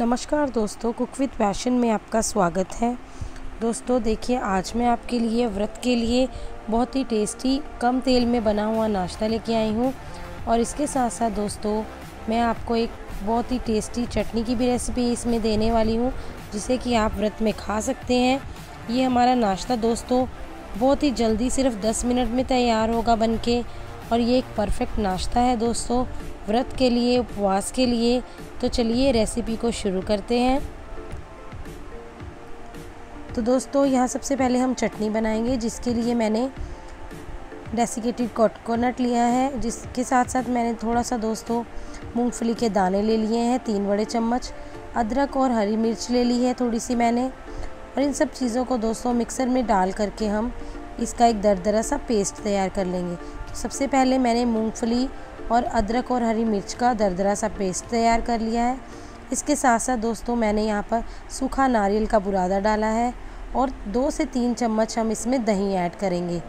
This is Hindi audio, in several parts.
नमस्कार दोस्तों, कुक विद पैशन में आपका स्वागत है। दोस्तों, देखिए, आज मैं आपके लिए, व्रत के लिए बहुत ही टेस्टी, कम तेल में बना हुआ नाश्ता लेके आई हूँ। और इसके साथ साथ दोस्तों, मैं आपको एक बहुत ही टेस्टी चटनी की भी रेसिपी इसमें देने वाली हूँ, जिसे कि आप व्रत में खा सकते हैं। ये हमारा नाश्ता, दोस्तों, बहुत ही जल्दी, सिर्फ़ 10 मिनट में तैयार होगा बन के और ये एक परफेक्ट नाश्ता है दोस्तों। व्रत के लिए, उपवास के लिए। तो चलिए रेसिपी को शुरू करते हैं। तो दोस्तों, यहाँ सबसे पहले हम चटनी बनाएँगे, जिसके लिए मैंने डेसिकेटेड कोकोनट लिया है। जिसके साथ साथ मैंने थोड़ा सा दोस्तों, मूंगफली के दाने ले लिए हैं, तीन बड़े चम्मच। अदरक और हरी मिर्च ले ली है थोड़ी सी मैंने। और इन सब चीज़ों को दोस्तों मिक्सर में डाल करके हम इसका एक दरदरा सा पेस्ट तैयार कर लेंगे। सबसे पहले मैंने मूंगफली और अदरक और हरी मिर्च का दरदरा सा पेस्ट तैयार कर लिया है। इसके साथ साथ दोस्तों, मैंने यहाँ पर सूखा नारियल का बुरादा डाला है और दो से तीन चम्मच हम इसमें दही ऐड करेंगे।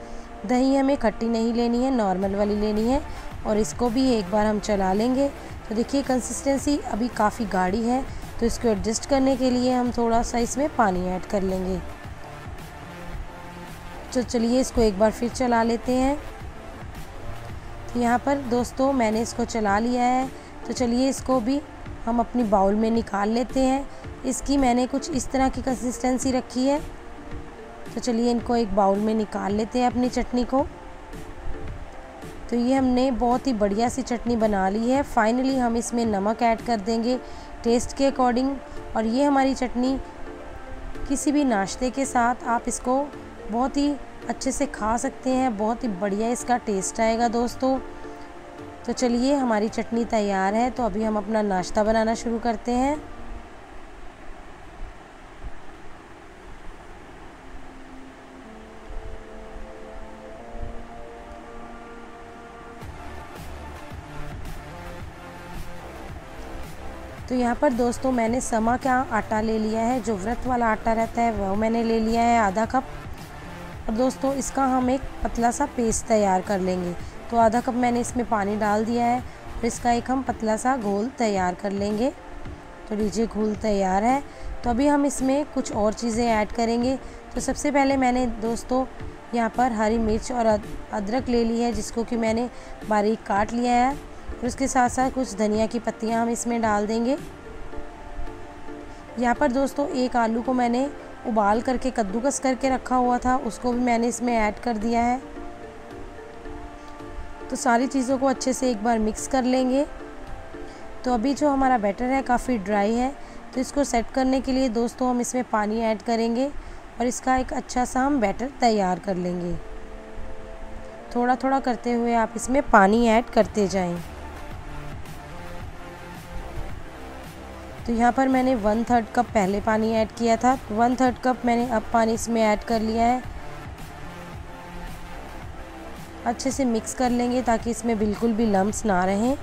दही हमें खट्टी नहीं लेनी है, नॉर्मल वाली लेनी है और इसको भी एक बार हम चला लेंगे। तो देखिए कंसिस्टेंसी अभी काफ़ी गाढ़ी है तो इसको एडजस्ट करने के लिए हम थोड़ा सा इसमें पानी ऐड कर लेंगे। तो चलिए इसको एक बार फिर चला लेते हैं। तो यहाँ पर, दोस्तों, मैंने इसको चला लिया है। तो चलिए इसको भी हम अपनी बाउल में निकाल लेते हैं। इसकी मैंने कुछ इस तरह की कंसिस्टेंसी रखी है। तो चलिए इनको एक बाउल में निकाल लेते हैं अपनी चटनी को। तो ये हमने बहुत ही बढ़िया सी चटनी बना ली है। फाइनली हम इसमें नमक ऐड कर देंगे टेस्ट के अकॉर्डिंग और ये हमारी चटनी किसी भी नाश्ते के साथ आप इसको बहुत ही अच्छे से खा सकते हैं, बहुत ही बढ़िया इसका टेस्ट आएगा दोस्तों। तो चलिए, हमारी चटनी तैयार है तो अभी हम अपना नाश्ता बनाना शुरू करते हैं। तो यहाँ पर दोस्तों, मैंने समा का आटा ले लिया है, जो व्रत वाला आटा रहता है, वह मैंने ले लिया है, आधा कप। और दोस्तों, इसका हम एक पतला सा पेस्ट तैयार कर लेंगे। तो आधा कप मैंने इसमें पानी डाल दिया है और इसका एक हम पतला सा घोल तैयार कर लेंगे। तो लीजिए घोल तैयार है। तो अभी हम इसमें कुछ और चीज़ें ऐड करेंगे। तो सबसे पहले मैंने दोस्तों, यहाँ पर हरी मिर्च और अदरक ले ली है, जिसको कि मैंने बारीक काट लिया है। और उसके साथ साथ कुछ धनिया की पत्तियाँ हम इसमें डाल देंगे। यहाँ पर दोस्तों, एक आलू को मैंने उबाल करके, कद्दूकस करके रखा हुआ था, उसको भी मैंने इसमें ऐड कर दिया है। तो सारी चीज़ों को अच्छे से एक बार मिक्स कर लेंगे। तो अभी जो हमारा बैटर है, काफ़ी ड्राई है। तो इसको सेट करने के लिए दोस्तों हम इसमें पानी ऐड करेंगे और इसका एक अच्छा सा हम बैटर तैयार कर लेंगे। थोड़ा थोड़ा करते हुए आप इसमें पानी ऐड करते जाएँ। तो यहाँ पर मैंने वन थर्ड कप पहले पानी ऐड किया था। वन थर्ड कप मैंने अब पानी इसमें ऐड कर लिया है। अच्छे से मिक्स कर लेंगे ताकि इसमें बिल्कुल भी लम्स ना रहें।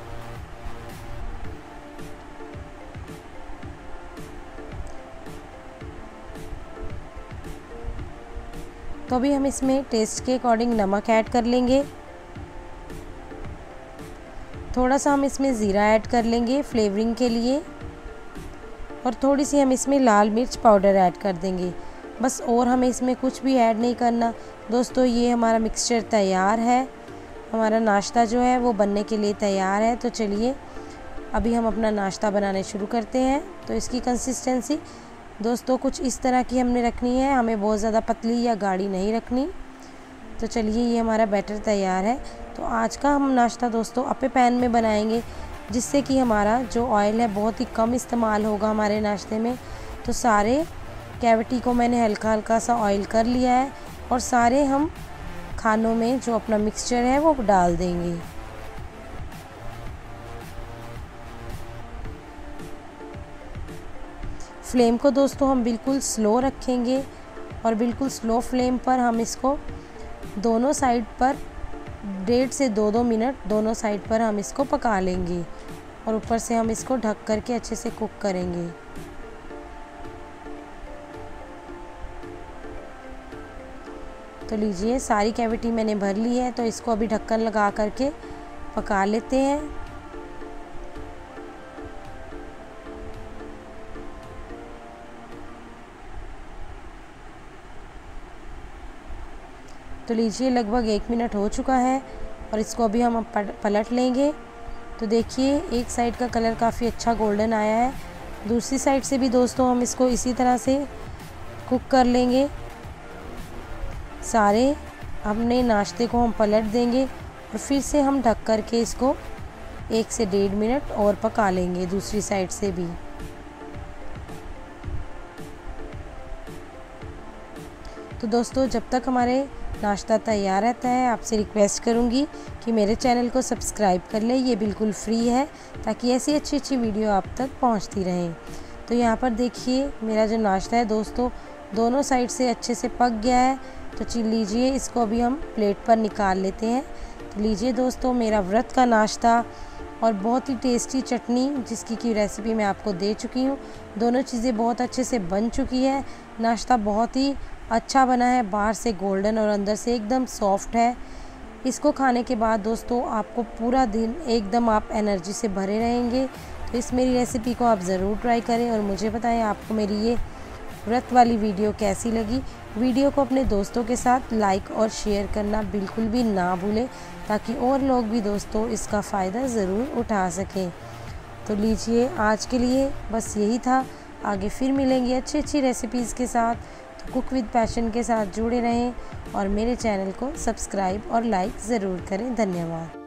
तो अभी हम इसमें टेस्ट के अकॉर्डिंग नमक ऐड कर लेंगे। थोड़ा सा हम इसमें ज़ीरा ऐड कर लेंगे फ्लेवरिंग के लिए। और थोड़ी सी हम इसमें लाल मिर्च पाउडर ऐड कर देंगे। बस और हमें इसमें कुछ भी ऐड नहीं करना। दोस्तों, ये हमारा मिक्सचर तैयार है। हमारा नाश्ता जो है, वो बनने के लिए तैयार है। तो चलिए, अभी हम अपना नाश्ता बनाने शुरू करते हैं। तो इसकी कंसिस्टेंसी दोस्तों, कुछ इस तरह की हमने रखनी है। हमें बहुत ज़्यादा पतली या गाढ़ी नहीं रखनी। तो चलिए, ये हमारा बैटर तैयार है। तो आज का हम नाश्ता, दोस्तों अपे पैन में बनाएँगे। जिससे कि हमारा जो ऑयल है बहुत ही कम इस्तेमाल होगा हमारे नाश्ते में। तो सारे कैविटी को मैंने हल्का हल्का सा ऑयल कर लिया है और सारे हम खानों में जो अपना मिक्सचर है वो डाल देंगे। फ्लेम को दोस्तों हम बिल्कुल स्लो रखेंगे और बिल्कुल स्लो फ्लेम पर हम इसको दोनों साइड पर डेढ़ से दो दो मिनट दोनों साइड पर हम इसको पका लेंगे और ऊपर से हम इसको ढक करके अच्छे से कुक करेंगे। तो लीजिए, सारी कैविटी मैंने भर ली है तो इसको अभी ढक्कन लगा करके पका लेते हैं। तो लीजिए, लगभग एक मिनट हो चुका है और इसको अभी हम पलट लेंगे। तो देखिए, एक साइड का कलर काफ़ी अच्छा गोल्डन आया है। दूसरी साइड से भी दोस्तों हम इसको इसी तरह से कुक कर लेंगे। सारे अपने नाश्ते को हम पलट देंगे और फिर से हम ढक कर के इसको एक से डेढ़ मिनट और पका लेंगे दूसरी साइड से भी। तो दोस्तों, जब तक हमारे नाश्ता तैयार रहता है आपसे रिक्वेस्ट करूँगी कि मेरे चैनल को सब्सक्राइब कर लें। ये बिल्कुल फ्री है, ताकि ऐसी अच्छी अच्छी वीडियो आप तक पहुँचती रहें। तो यहाँ पर देखिए, मेरा जो नाश्ता है दोस्तों, दोनों साइड से अच्छे से पक गया है। तो लीजिए, इसको अभी हम प्लेट पर निकाल लेते हैं। तो लीजिए दोस्तों, मेरा व्रत का नाश्ता। और बहुत ही टेस्टी चटनी, जिसकी की रेसिपी मैं आपको दे चुकी हूँ। दोनों चीज़ें बहुत अच्छे से बन चुकी है। नाश्ता बहुत ही अच्छा बना है। बाहर से गोल्डन और अंदर से एकदम सॉफ्ट है। इसको खाने के बाद दोस्तों, आपको पूरा दिन एकदम आप एनर्जी से भरे रहेंगे। तो इस मेरी रेसिपी को आप ज़रूर ट्राई करें और मुझे बताएँ, आपको मेरी ये व्रत वाली वीडियो कैसी लगी? वीडियो को अपने दोस्तों के साथ लाइक और शेयर करना बिल्कुल भी ना भूलें, ताकि और लोग भी दोस्तों इसका फ़ायदा ज़रूर उठा सकें। तो लीजिए आज के लिए बस यही था। आगे फिर मिलेंगे अच्छी अच्छी रेसिपीज़ के साथ। तो कुक विद पैशन के साथ जुड़े रहें और मेरे चैनल को सब्सक्राइब और लाइक ज़रूर करें। धन्यवाद।